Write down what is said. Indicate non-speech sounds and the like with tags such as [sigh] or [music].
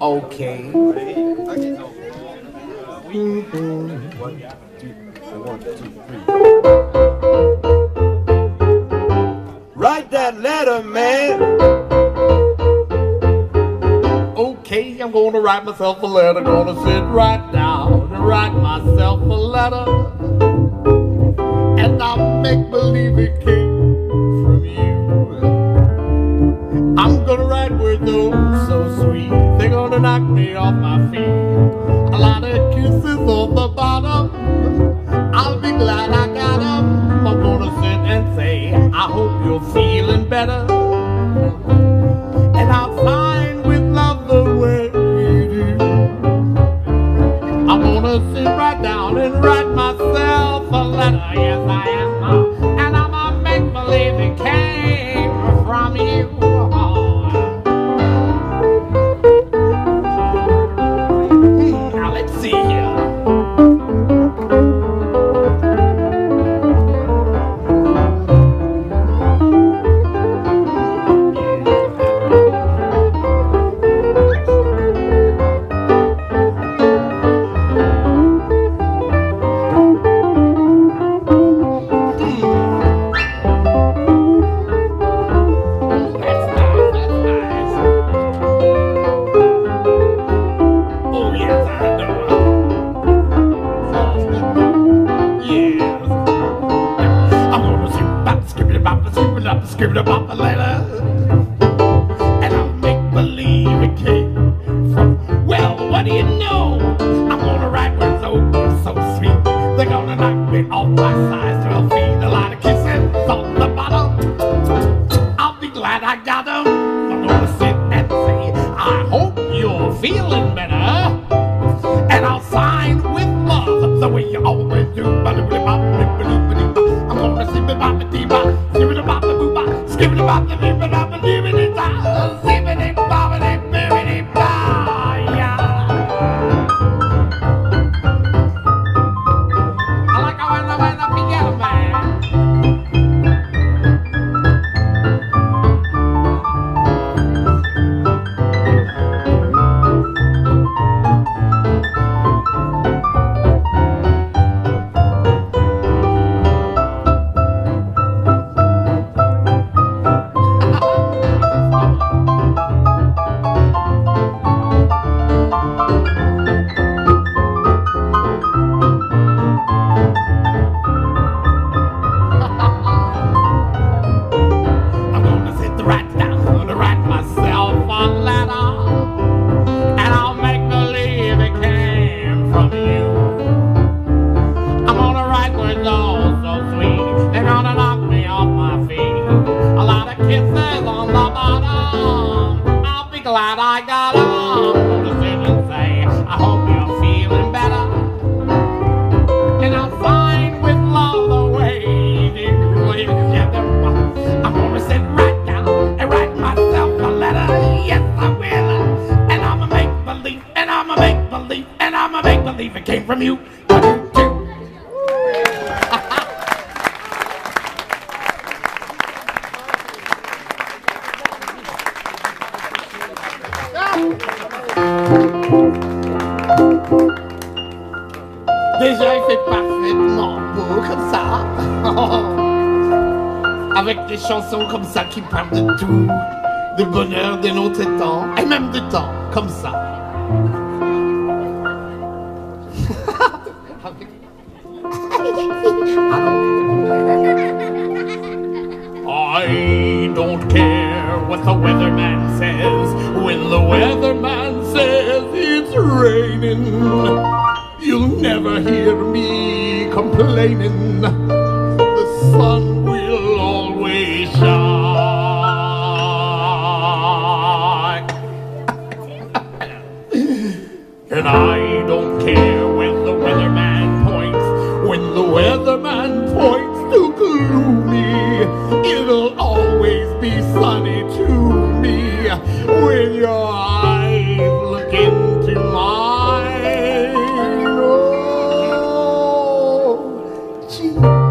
okay. One, two, one, two, three. Write that letter, man. okay, I'm gonna write myself a letter. Gonna sit right down and write myself a letter. And I'll make believe it came from you. I'm gonna write words oh so sweet. They're gonna knock me off my feet. A lot of kisses on the bottom. I'll be glad I got them. I'm gonna sit and say, I hope you're feeling better. skip it up, skip it up, later. from you. Déjà, il fait parfaitement beau comme ça. [laughs] Avec des chansons comme ça qui parlent de tout, de bonheur, de notre temps, et même de temps, comme ça. Don't care what the weatherman says. When the weatherman says it's raining, you'll never hear me complaining. The sun she